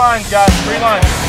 lines, guys. Three lines.